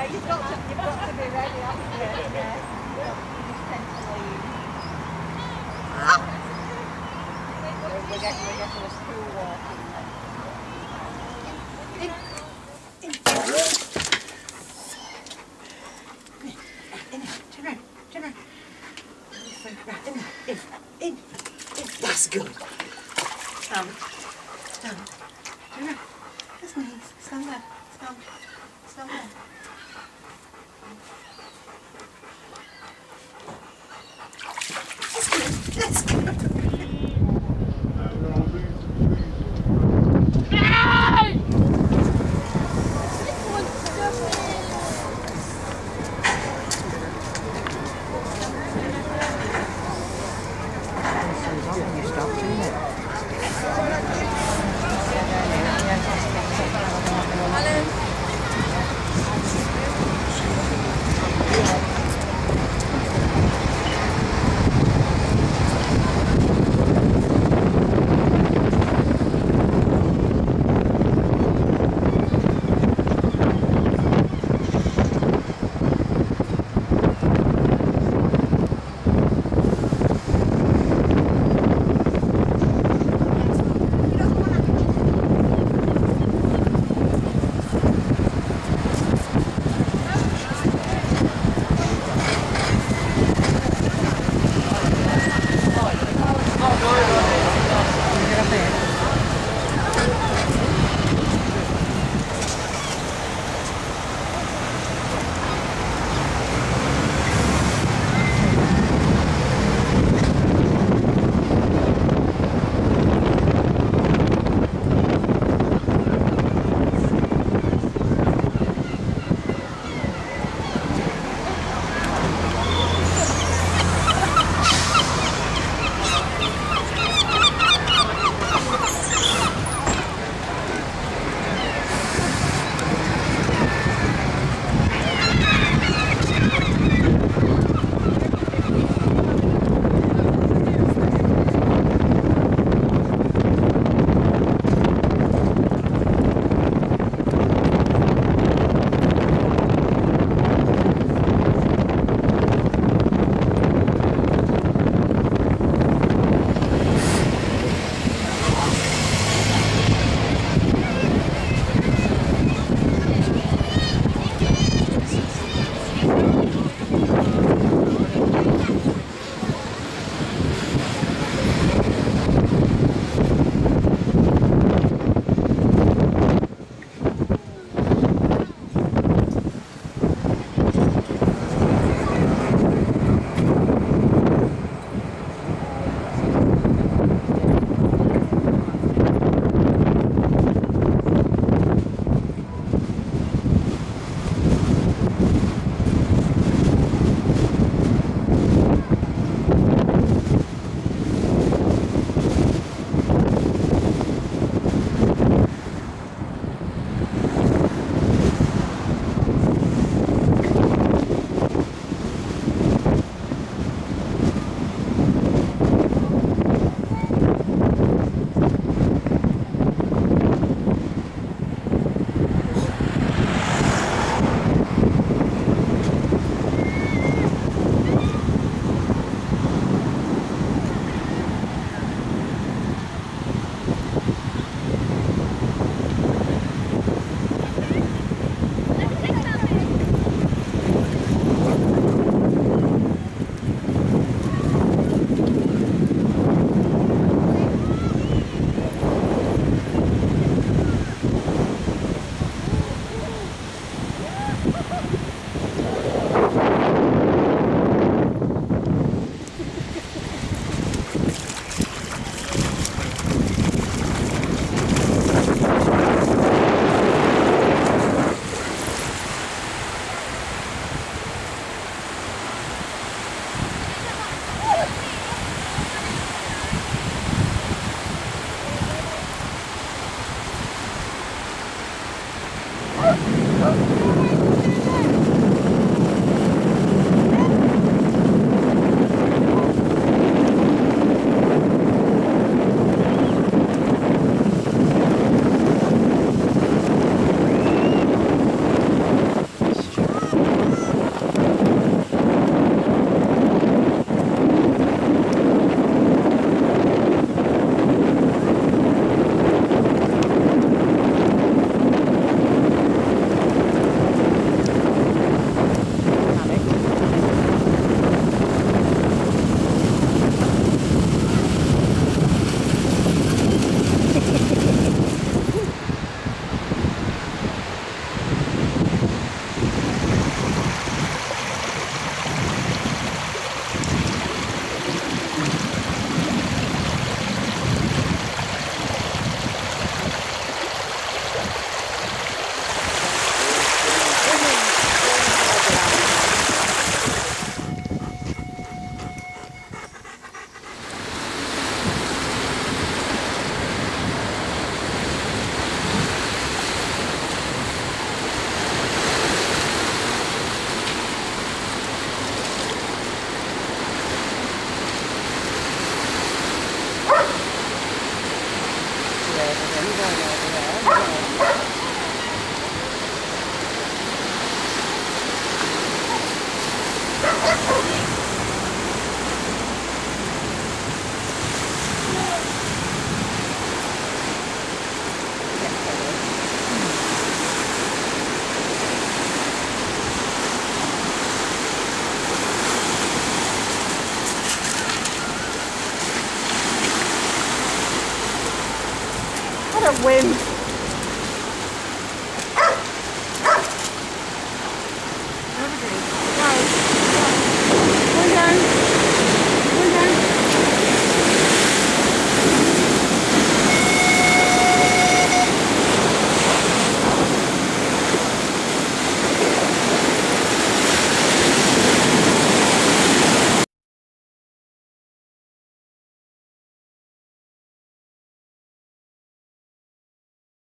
know, you've got to, you've got to be ready, haven't you? Yeah. We're getting, we're getting a school walking. That's good. Um, a win.